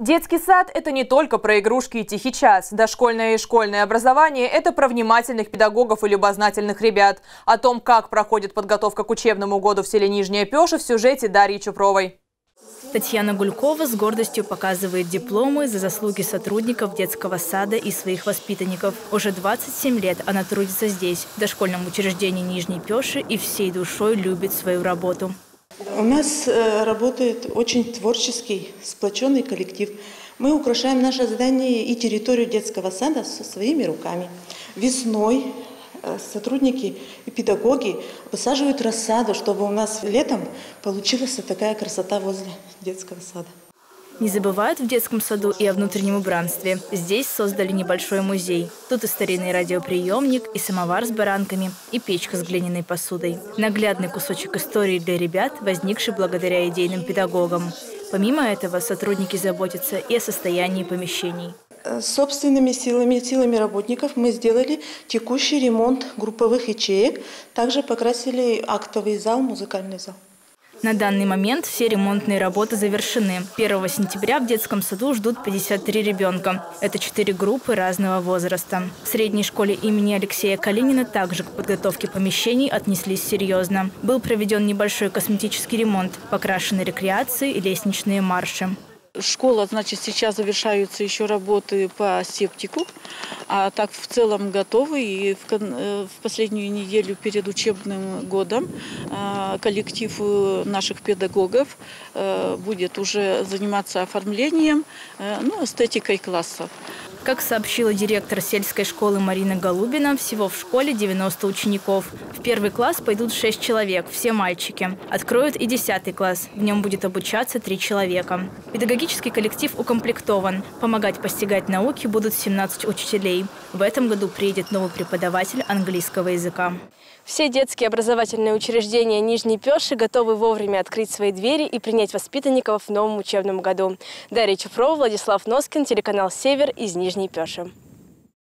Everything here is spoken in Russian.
Детский сад – это не только про игрушки и тихий час. Дошкольное и школьное образование – это про внимательных педагогов и любознательных ребят. О том, как проходит подготовка к учебному году в селе Нижняя Пеша в сюжете Дарьи Чупровой. Татьяна Гулькова с гордостью показывает дипломы за заслуги сотрудников детского сада и своих воспитанников. Уже 27 лет она трудится здесь, в дошкольном учреждении Нижней Пеши и всей душой любит свою работу. У нас э, работает очень творческий, сплоченный коллектив. Мы украшаем наше здание и территорию детского сада со своими руками. Весной э, сотрудники и педагоги высаживают рассаду, чтобы у нас летом получилась такая красота возле детского сада. Не забывают в детском саду и о внутреннем убранстве. Здесь создали небольшой музей. Тут и старинный радиоприемник, и самовар с баранками, и печка с глиняной посудой. Наглядный кусочек истории для ребят, возникший благодаря идейным педагогам. Помимо этого, сотрудники заботятся и о состоянии помещений. Э, собственными силами, силами работников мы сделали текущий ремонт групповых ячеек. Также покрасили актовый зал, музыкальный зал. На данный момент все ремонтные работы завершены. 1 сентября в детском саду ждут 53 ребенка. Это четыре группы разного возраста. В средней школе имени Алексея Калинина также к подготовке помещений отнеслись серьезно. Был проведен небольшой косметический ремонт, покрашены рекреации и лестничные марши. Школа, значит, сейчас завершаются еще работы по септику, а так в целом готовы. И в, э, в последнюю неделю перед учебным годом э, коллектив э, наших педагогов будет уже заниматься оформлением, ну, эстетикой класса. Как сообщила директор сельской школы Марина Голубина, всего в школе 90 учеников. В первый класс пойдут 6 человек, все мальчики. Откроют и 10 класс. В нем будет обучаться 3 человека. Педагогический коллектив укомплектован. Помогать постигать науки будут 17 учителей. В этом году приедет новый преподаватель английского языка. Все детские образовательные учреждения Нижней Пеши готовы вовремя открыть свои двери и принять воспитанников в новом учебном году. Дарья Чуфрова, Владислав Носкин, телеканал «Север» из Нижней Пеши.